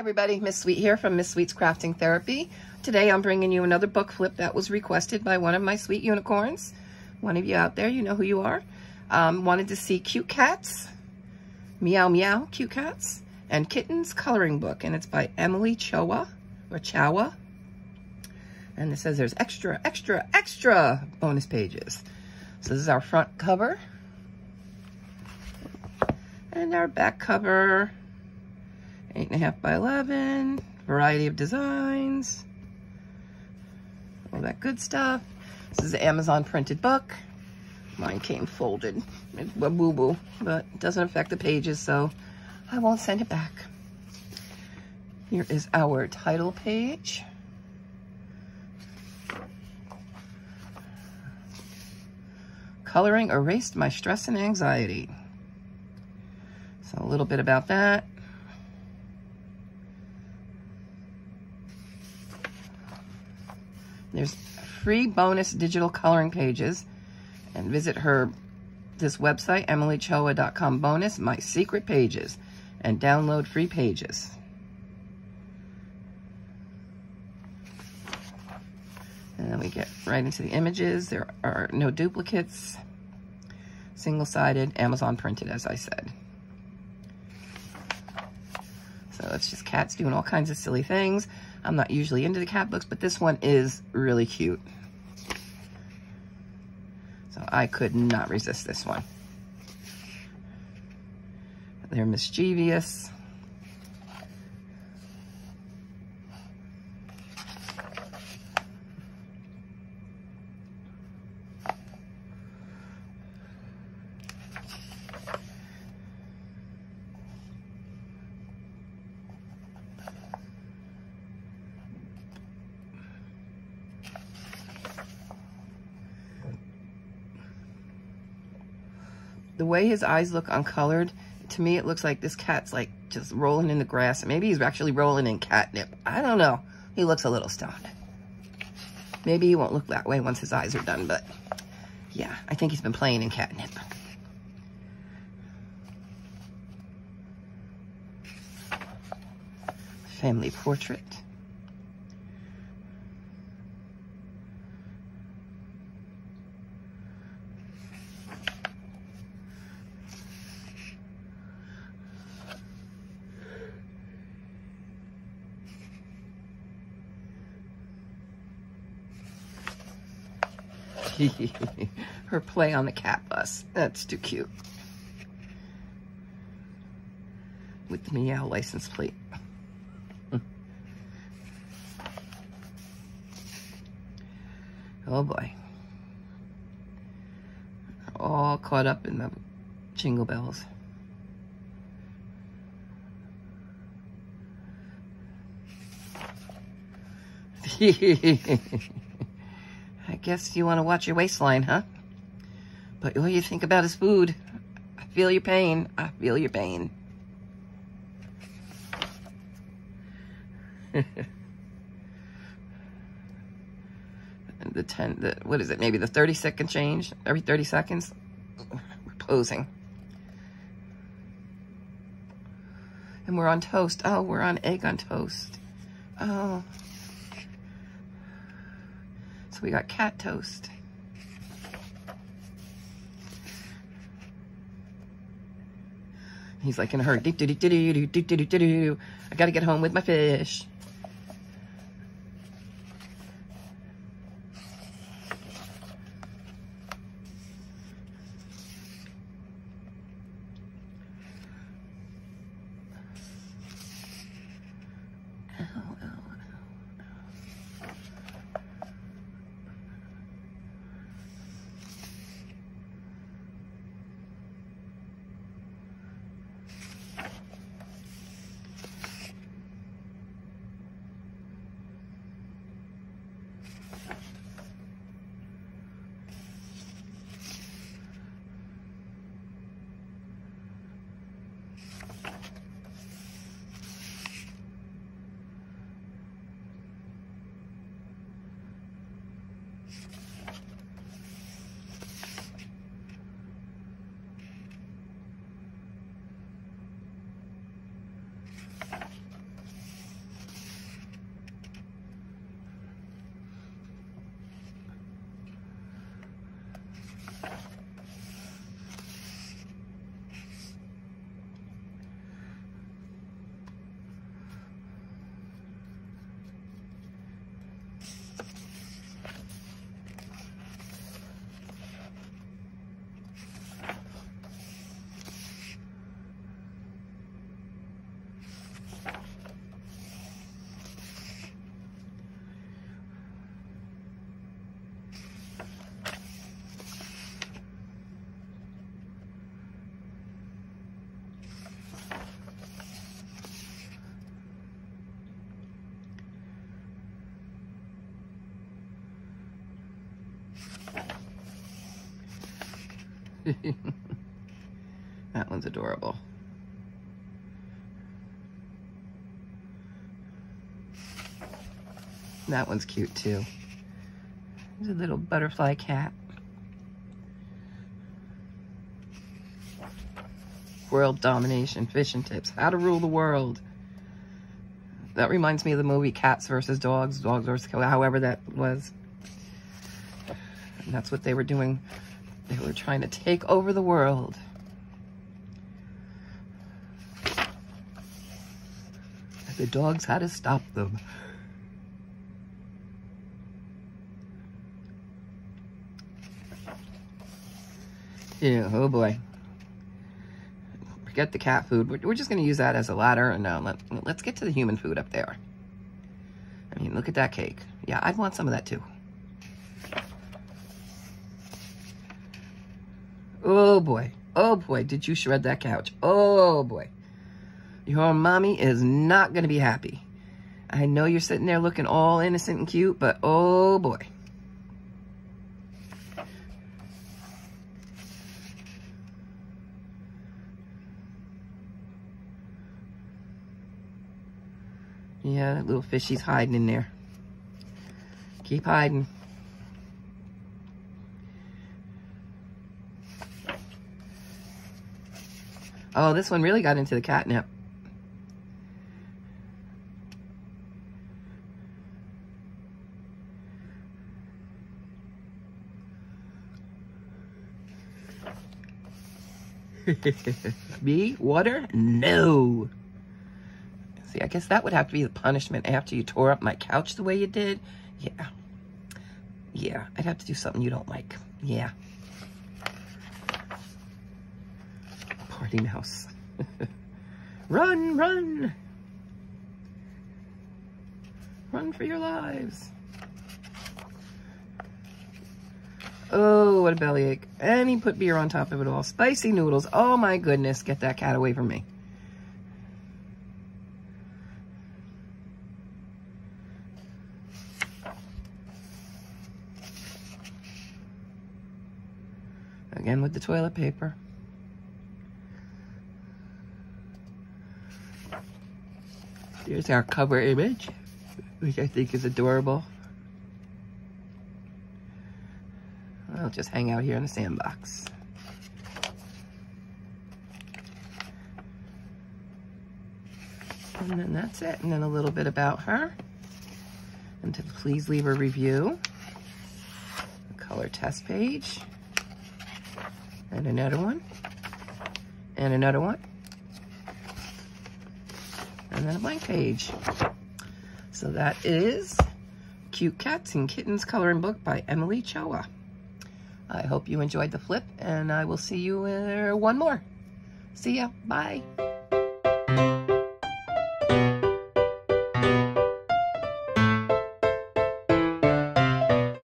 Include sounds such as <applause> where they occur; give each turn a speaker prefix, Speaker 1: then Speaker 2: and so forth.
Speaker 1: everybody, Miss Sweet here from Miss Sweet's Crafting Therapy. Today I'm bringing you another book flip that was requested by one of my sweet unicorns. One of you out there, you know who you are. Um, wanted to see cute cats, meow meow cute cats, and kittens coloring book. And it's by Emily Chowa, or Chowa. And it says there's extra, extra, extra bonus pages. So this is our front cover. And our back cover Eight and a half by 11, variety of designs, all that good stuff. This is an Amazon printed book. Mine came folded, boo-boo, but it doesn't affect the pages, so I won't send it back. Here is our title page. Coloring erased my stress and anxiety. So a little bit about that. There's free bonus digital coloring pages. And visit her, this website, emilychoa.com bonus, my secret pages. And download free pages. And then we get right into the images. There are no duplicates. Single-sided, Amazon printed, as I said. So it's just cats doing all kinds of silly things. I'm not usually into the cat books, but this one is really cute. So I could not resist this one. They're mischievous. Way his eyes look uncolored, to me it looks like this cat's like just rolling in the grass. Maybe he's actually rolling in catnip. I don't know. He looks a little stoned. Maybe he won't look that way once his eyes are done, but yeah, I think he's been playing in catnip. Family portrait. <laughs> Her play on the cat bus. That's too cute. With the meow license plate. oh boy. All caught up in the jingle bells. <laughs> guess you want to watch your waistline, huh? But all you think about is food? I feel your pain. I feel your pain. <laughs> the 10, the, what is it? Maybe the 30 second change every 30 seconds. We're posing. And we're on toast. Oh, we're on egg on toast. Oh we got cat toast. He's like in a hurry. I gotta get home with my fish. <laughs> that one's adorable. That one's cute too. There's a little butterfly cat. World domination, fish and tips, how to rule the world. That reminds me of the movie Cats versus Dogs, Dogs versus however that was. And that's what they were doing. They were trying to take over the world. The dogs had to stop them. Yeah, oh boy. Forget the cat food. We're, we're just going to use that as a ladder. And uh, let, let's get to the human food up there. I mean, look at that cake. Yeah, I'd want some of that too. Oh boy. Oh boy, did you shred that couch. Oh boy. Your mommy is not going to be happy. I know you're sitting there looking all innocent and cute, but oh boy. Yeah, that little fishy's hiding in there. Keep hiding. Oh, this one really got into the catnip. <laughs> Me? Water? No. See, I guess that would have to be the punishment after you tore up my couch the way you did. Yeah. Yeah, I'd have to do something you don't like. Yeah. Party mouse. <laughs> run, run! Run for your lives. Oh, what a bellyache. And he put beer on top of it all. Spicy noodles. Oh my goodness, get that cat away from me. Again with the toilet paper. Here's our cover image, which I think is adorable. I'll just hang out here in the sandbox. And then that's it. And then a little bit about her. And to please leave a review. A color test page and another one, and another one, and then a blank page. So that is Cute Cats and Kittens Coloring Book by Emily Chowa. I hope you enjoyed the flip, and I will see you in one more. See ya. Bye.